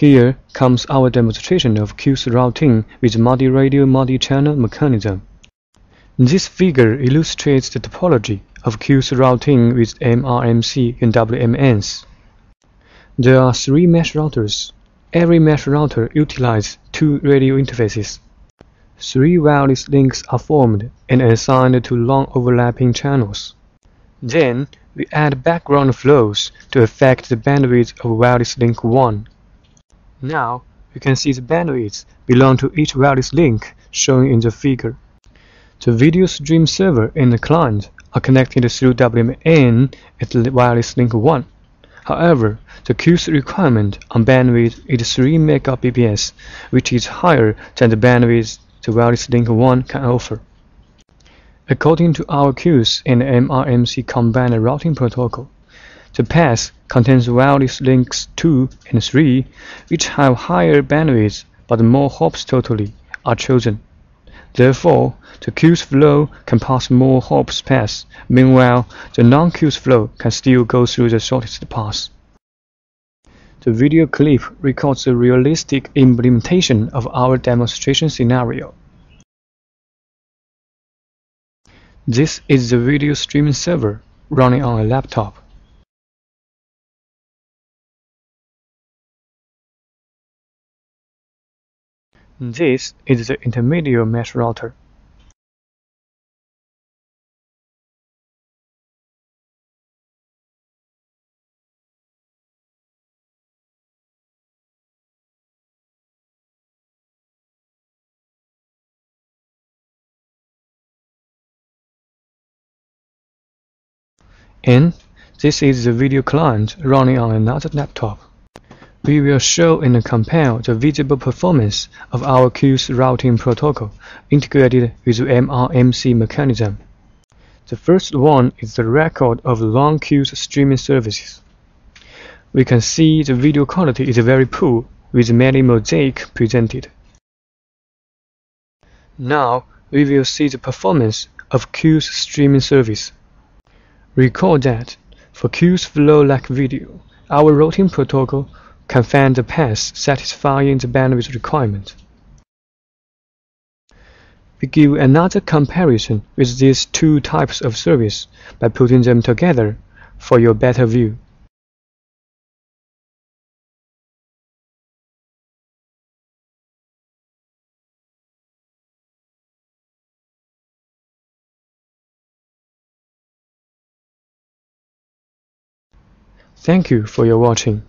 Here comes our demonstration of QoS routing with multi-radio multi-channel mechanism. This figure illustrates the topology of QoS routing with MRMC and WMNs. There are three mesh routers. Every mesh router utilizes two radio interfaces. Three wireless links are formed and assigned to non-overlapping channels. Then, we add background flows to affect the bandwidth of wireless link 1. Now, you can see the bandwidths belong to each wireless link shown in the figure. The video stream server and the client are connected through WMN at wireless link 1. However, the QoS requirement on bandwidth is 3 Mbps, which is higher than the bandwidth the wireless link 1 can offer. According to our QoS and MRMC combined routing protocol, the path contains wireless links 2 and 3, which have higher bandwidth but more hops totally, are chosen. Therefore, the QoS flow can pass more hops paths, meanwhile, the non-QoS flow can still go through the shortest path. The video clip records a realistic implementation of our demonstration scenario. This is the video streaming server running on a laptop. Mm. This is the intermediate mesh router. And this is the video client running on another laptop. We will show and compare the visible performance of our QoS routing protocol integrated with MRMC mechanism. The first one is the record of non-QoS streaming services. We can see the video quality is very poor with many mosaic presented. Now we will see the performance of QoS streaming service. Recall that, for QoS flow-like video, our routing protocol can find the path satisfying the bandwidth requirement. We give another comparison with these two types of service by putting them together for your better view. Thank you for your watching.